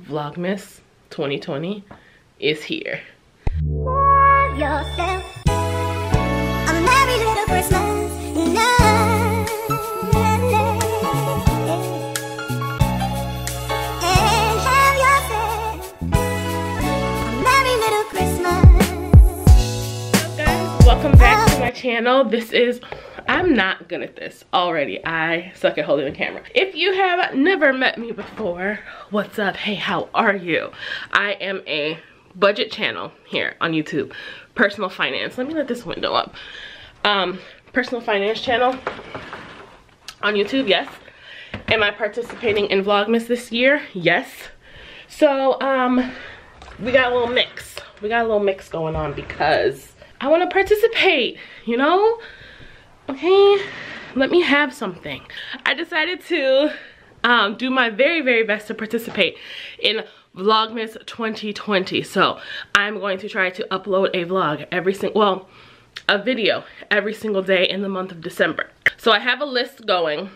Vlogmas 2020 is here. welcome back to my channel. This is i'm not good at this. Already i suck at holding the camera. If you have never met me before what's up? Hey how are you? I am a budget channel here on youtube. Personal finance. Let me let this window up. Um personal finance channel on youtube yes. Am i participating in vlogmas this year? Yes. So um we got a little mix. We got a little mix going on because I want to participate, you know? Okay, let me have something. I decided to um, do my very, very best to participate in Vlogmas 2020. So I'm going to try to upload a vlog every single, well, a video every single day in the month of December. So I have a list going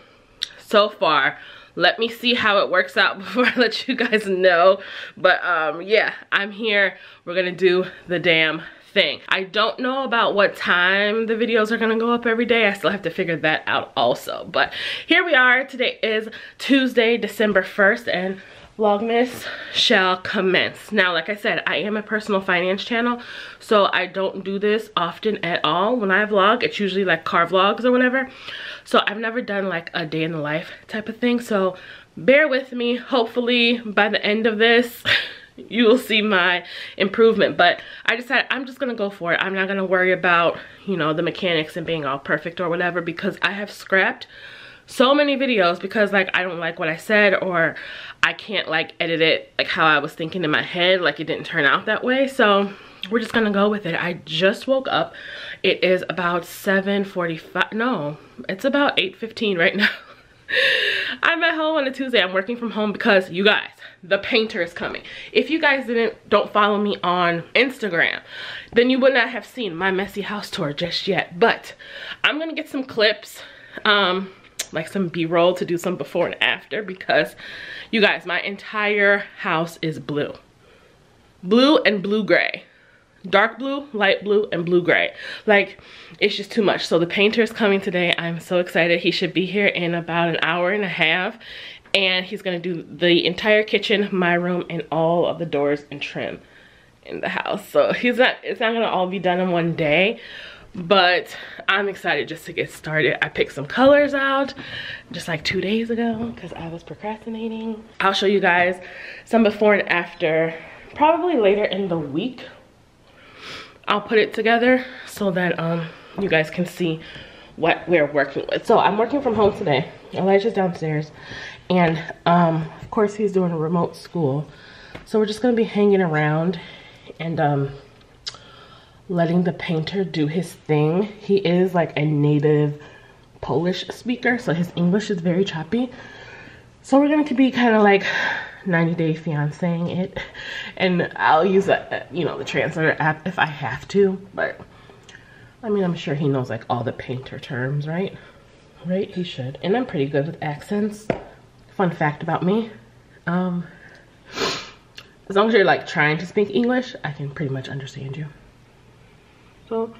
so far. Let me see how it works out before I let you guys know. But um, yeah, I'm here. We're gonna do the damn thing. I don't know about what time the videos are gonna go up every day. I still have to figure that out also. But here we are. Today is Tuesday, December 1st, and Vlogmas shall commence. Now, like I said, I am a personal finance channel, so I don't do this often at all. When I vlog, it's usually like car vlogs or whatever. So I've never done like a day in the life type of thing. So bear with me. Hopefully by the end of this, you will see my improvement but i decided i'm just gonna go for it. I'm not gonna worry about you know the mechanics and being all perfect or whatever because i have scrapped so many videos because like i don't like what i said or i can't like edit it like how i was thinking in my head like it didn't turn out that way. So we're just gonna go with it. I just woke up. It is about 7:45. no it's about 8:15 right now i'm at home on a tuesday i'm working from home because you guys the painter is coming. If you guys didn't don't follow me on Instagram, then you would not have seen my messy house tour just yet. But I'm gonna get some clips, um, like some b-roll to do some before and after because you guys, my entire house is blue. Blue and blue gray dark blue light blue and blue gray like it's just too much so the painter is coming today i'm so excited he should be here in about an hour and a half and he's gonna do the entire kitchen, my room, and all of the doors and trim in the house. So he's not, it's not gonna all be done in one day, but I'm excited just to get started. I picked some colors out just like two days ago because I was procrastinating. I'll show you guys some before and after, probably later in the week. I'll put it together so that um, you guys can see what we're working with. So I'm working from home today. Elijah's downstairs and um, of course he's doing a remote school. So we're just gonna be hanging around and um, letting the painter do his thing. He is like a native Polish speaker, so his English is very choppy. So we're gonna be kind of like 90 Day Fiancéing it, and I'll use a, you know the translator app if I have to. But I mean, I'm sure he knows like all the painter terms, right? Right? He should. And I'm pretty good with accents fun fact about me. Um, as long as you're like trying to speak English, I can pretty much understand you. So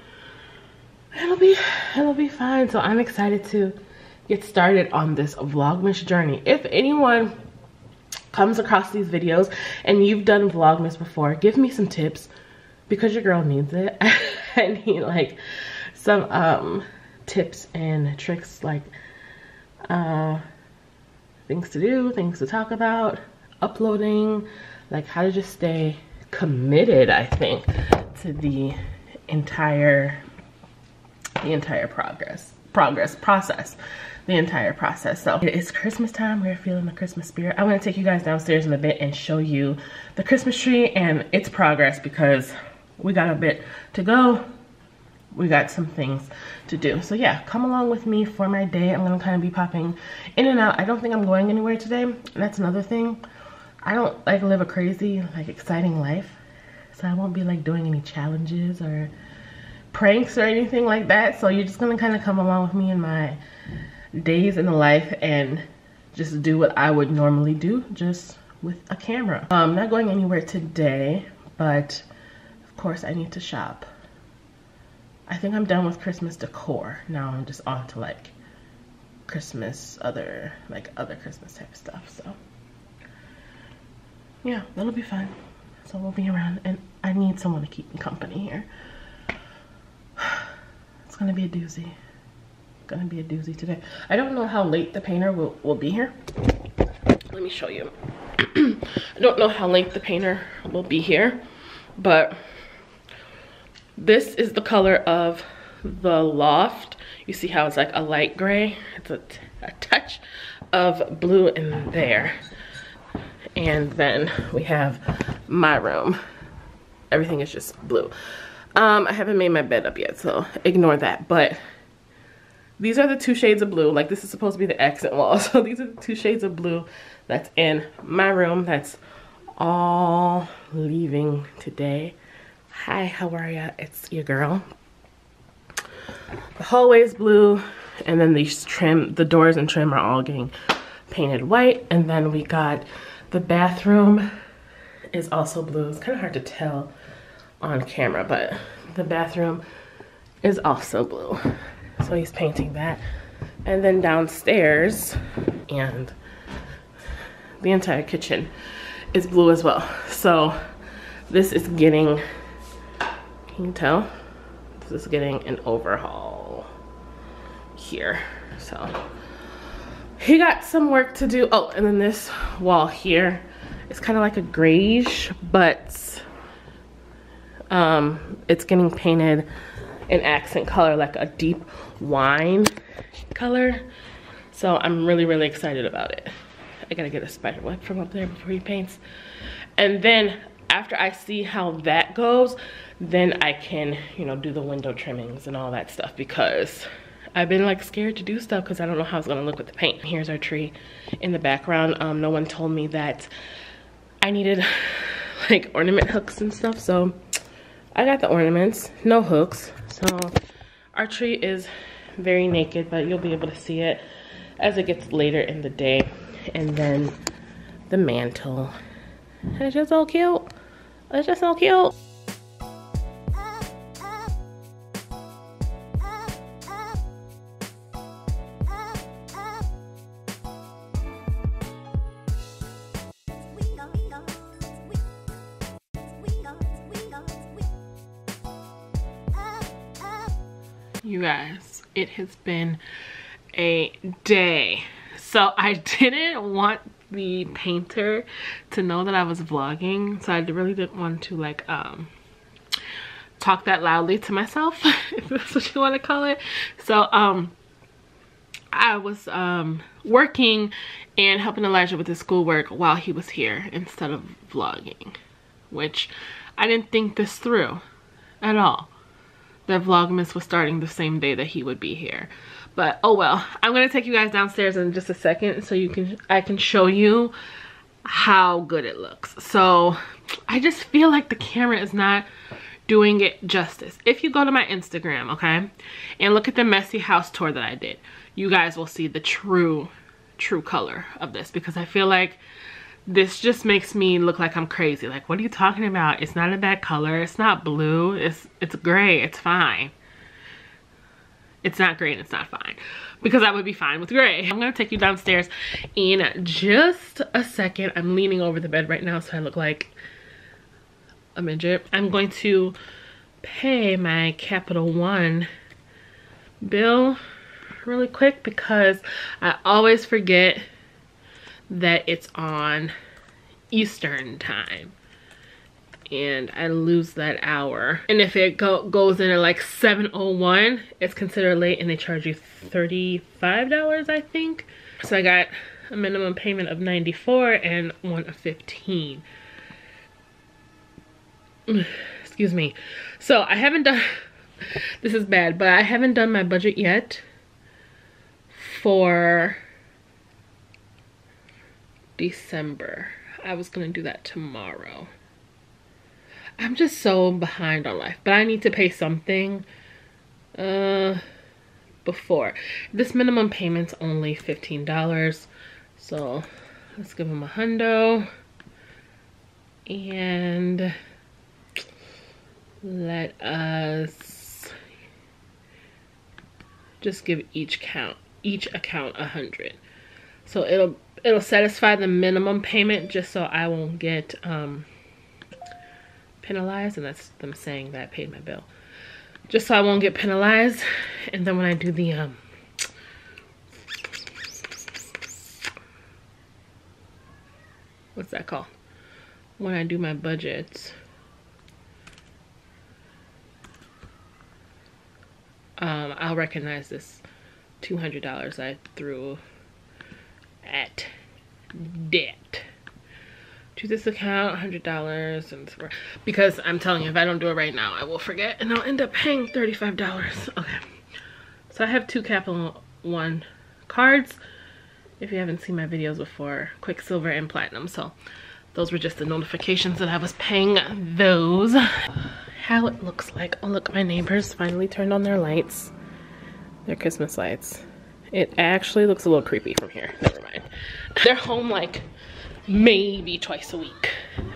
it'll be it'll be fine. So I'm excited to get started on this Vlogmas journey. If anyone comes across these videos and you've done Vlogmas before, give me some tips because your girl needs it. I need like some um tips and tricks like uh things to do, things to talk about, uploading, like how to just stay committed, I think, to the entire the entire progress progress process the entire process so it's christmas time we're feeling the christmas spirit i'm to take you guys downstairs in a bit and show you the christmas tree and its progress because we got a bit to go we got some things to do. So yeah, come along with me for my day. I'm gonna kind of be popping in and out. I don't think I'm going anywhere today. And that's another thing. I don't like live a crazy, like exciting life. So I won't be like doing any challenges or pranks or anything like that. So you're just gonna kind of come along with me in my days in the life and just do what I would normally do. Just with a camera. I'm not going anywhere today, but of course I need to shop. I think I'm done with Christmas decor. Now I'm just on to like Christmas, other, like other Christmas type stuff, so. Yeah, that'll be fun. So we'll be around and I need someone to keep me company here. Gonna be a doozy. Gonna be a doozy today. I don't know how late the painter will, will be here. Let me show you. I don't know how late the painter will be here, but this is the color of the loft. You see how it's like a light gray? It's a touch of blue in there. And then we have my room. Everything is just blue. Um, I haven't made my bed up yet, so ignore that. But these are the two shades of blue. Like this is supposed to be the accent wall. So these are the two shades of blue that's in my room. That's all leaving today. Hi, how are ya? It's your girl. The hallway is blue, and then these trim, the doors and trim are all getting painted white. And then we got the bathroom is also blue. It's kind of hard to tell on camera, but the bathroom is also blue. So he's painting that. And then downstairs, and the entire kitchen is blue as well. So this is getting you can you tell? This is getting an overhaul here. So he got some work to do. Oh, and then this wall here is kind of like a grayish, but um, it's getting painted an accent color, like a deep wine color. So I'm really, really excited about it. I gotta get a spider web from up there before he paints. And then after I see how that goes, then I can, you know, do the window trimmings and all that stuff because I've been like scared to do stuff because I don't know how it's gonna look with the paint. Here's our tree in the background. Um, no one told me that I needed like ornament hooks and stuff. So I got the ornaments, no hooks. So our tree is very naked, but you'll be able to see it as it gets later in the day. And then the mantle. It's just so cute. It's just so cute. It has been a day. So I didn't want the painter to know that I was vlogging. So I really didn't want to like um talk that loudly to myself, if that's what you want to call it. So um I was um working and helping Elijah with his schoolwork while he was here instead of vlogging, which I didn't think this through at all that Vlogmas was starting the same day that he would be here. But oh well, I'm gonna take you guys downstairs in just a second so you can I can show you how good it looks. So I just feel like the camera is not doing it justice. If you go to my Instagram, okay, and look at the messy house tour that I did, you guys will see the true, true color of this because I feel like this just makes me look like I'm crazy. Like, what are you talking about? It's not a bad color. It's not blue. It's it's gray. It's fine. It's not gray and it's not fine. Because I would be fine with gray. I'm going to take you downstairs in just a second. I'm leaning over the bed right now so I look like a midget. I'm going to pay my Capital One bill really quick because I always forget that it's on Eastern time and I lose that hour. And if it go goes in at like 7.01, it's considered late and they charge you $35, I think. So I got a minimum payment of 94 and one of 15. Excuse me. So I haven't done, this is bad, but I haven't done my budget yet for December. I was gonna do that tomorrow. I'm just so behind on life, but I need to pay something uh, before. This minimum payment's only $15. So let's give him a hundo. And let us just give each count, each account a hundred. So it'll it'll satisfy the minimum payment just so I won't get um, penalized and that's them saying that I paid my bill. Just so I won't get penalized. And then when I do the um, what's that called? When I do my budgets, um, I'll recognize this $200 I threw at debt. To this account $100 and because I'm telling you if I don't do it right now I will forget and I'll end up paying $35 okay. So I have two Capital One cards. If you haven't seen my videos before Quicksilver and Platinum. So those were just the notifications that I was paying those. How it looks like. Oh look my neighbors finally turned on their lights. Their Christmas lights it actually looks a little creepy from here. Never mind. They're home like maybe twice a week.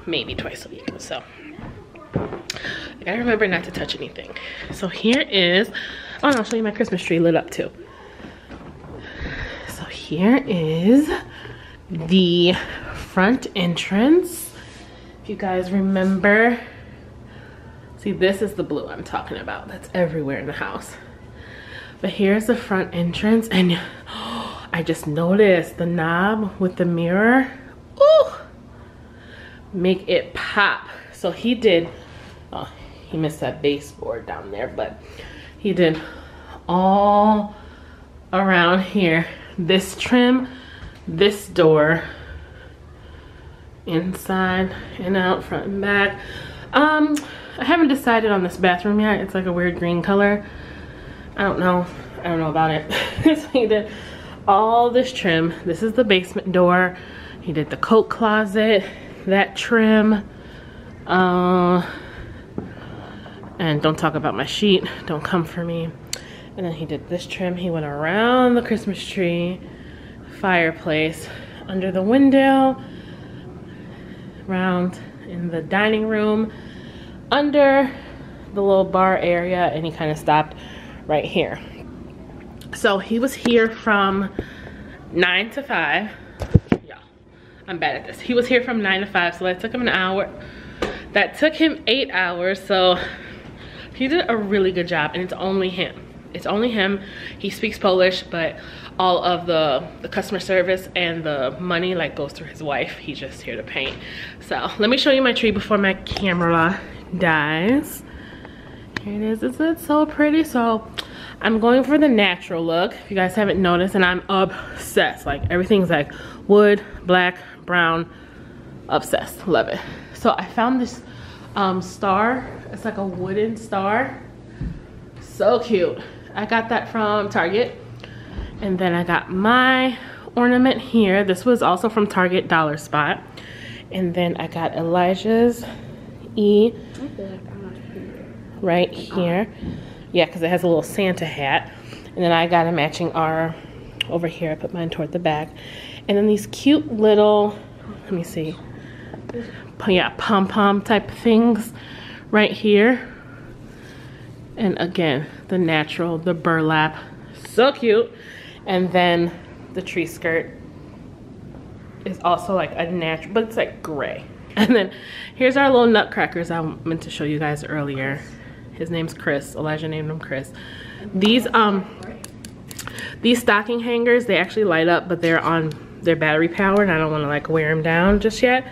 Maybe twice a week. So I gotta remember not to touch anything. So here is, oh, and I'll show you my Christmas tree lit up too. So here is the front entrance. If you guys remember, see this is the blue I'm talking about. That's everywhere in the house. But here's the front entrance and I just noticed the knob with the mirror. Ooh, make it pop. So he did, oh, he missed that baseboard down there, but he did all around here. This trim, this door, inside and out, front and back. Um, I haven't decided on this bathroom yet. It's like a weird green color. I don't know. I don't know about it. so he did all this trim. This is the basement door. He did the coat closet, that trim. Uh, and don't talk about my sheet. Don't come for me. And then he did this trim. He went around the Christmas tree, fireplace, under the window, around in the dining room, under the little bar area, and he kind of stopped right here. So he was here from nine to five. Yeah, I'm bad at this. He was here from nine to five, so that took him an hour. That took him eight hours, so he did a really good job, and it's only him. It's only him. He speaks Polish, but all of the, the customer service and the money like goes through his wife. He's just here to paint. So let me show you my tree before my camera dies. It is. Isn't it so pretty? So I'm going for the natural look, if you guys haven't noticed, and I'm obsessed. Like everything's like wood, black, brown, obsessed, love it. So I found this um, star, it's like a wooden star. So cute. I got that from Target. And then I got my ornament here. This was also from Target Dollar Spot. And then I got Elijah's E right here. Yeah, because it has a little Santa hat. And then I got a matching R over here. I put mine toward the back. And then these cute little, let me see. Yeah, pom-pom type things right here. And again, the natural, the burlap. So cute. And then the tree skirt is also like a natural, but it's like gray. And then here's our little nutcrackers I meant to show you guys earlier. His name's Chris. Elijah named him Chris. These um these stocking hangers, they actually light up, but they're on they're battery powered. And I don't want to like wear them down just yet.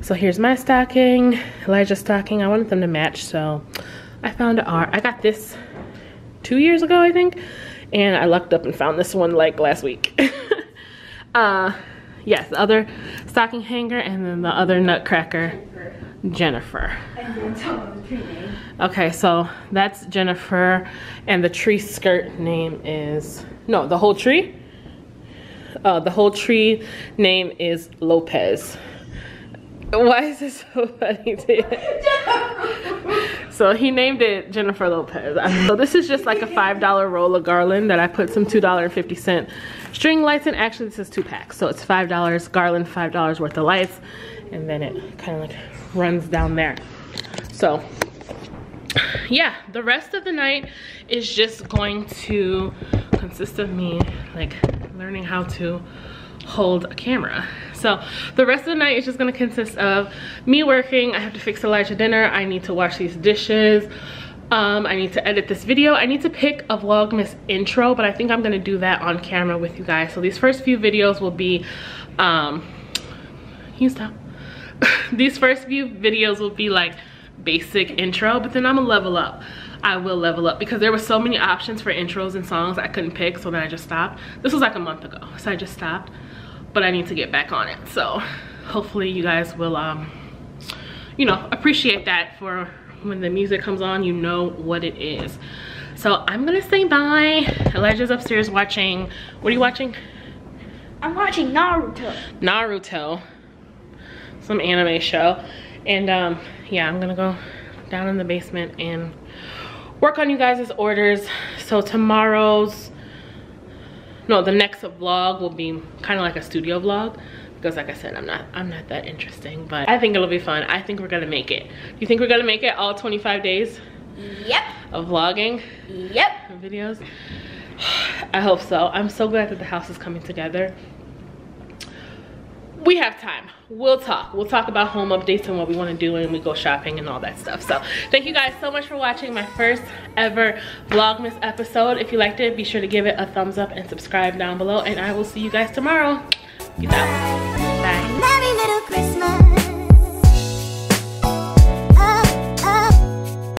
So here's my stocking, Elijah's stocking. I wanted them to match, so I found our. I got this two years ago, I think, and I lucked up and found this one like last week. uh, yes, the other stocking hanger and then the other nutcracker Jennifer. Okay, so that's Jennifer, and the tree skirt name is, no, the whole tree? Uh, the whole tree name is Lopez. Why is this so funny so he named it Jennifer Lopez. So this is just like a $5 roll of garland that I put some $2.50 string lights in. Actually, this is two packs. So it's $5 garland, $5 worth of lights and then it kind of like runs down there. So yeah, the rest of the night is just going to consist of me like learning how to hold a camera. So the rest of the night is just gonna consist of me working. I have to fix Elijah dinner. I need to wash these dishes. Um, I need to edit this video. I need to pick a Vlogmas intro, but I think I'm gonna do that on camera with you guys. So these first few videos will be, um, you stop? these first few videos will be like basic intro, but then I'm gonna level up. I will level up because there were so many options for intros and songs I couldn't pick, so then I just stopped. This was like a month ago, so I just stopped, but I need to get back on it. So hopefully you guys will, um, you know, appreciate that for when the music comes on, you know what it is. So I'm gonna say bye. Elijah's upstairs watching, what are you watching? I'm watching Naruto. Naruto, some anime show. And um, yeah, I'm gonna go down in the basement and work on you guys' orders. So tomorrow's, no, the next vlog will be kind of like a studio vlog because like I said, I'm not, I'm not that interesting, but I think it'll be fun. I think we're gonna make it. Do you think we're gonna make it all 25 days? Yep. Of vlogging? Yep. Videos? I hope so. I'm so glad that the house is coming together we have time. We'll talk. We'll talk about home updates and what we want to do and we go shopping and all that stuff. So thank you guys so much for watching my first ever vlogmas episode. If you liked it be sure to give it a thumbs up and subscribe down below and i will see you guys tomorrow. Out. Bye